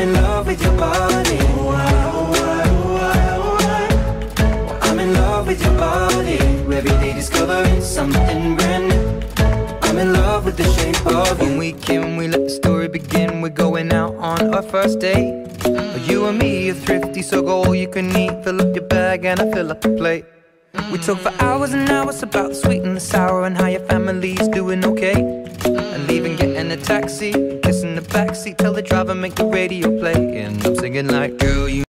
I'm in love with your body. I'm in love with your body. Every day discovering something brand new. I'm in love with the shape of you. When we can, we let the story begin. We're going out on our first date. You and me are thrifty, so go all you can eat. Fill up your bag and I fill up the plate. We talk for hours and hours about the sweet and the sour and how your family's doing okay. And leaving, getting a taxi, kissing the backseat, tell the driver make the radio play. And I'm singing like, girl, you.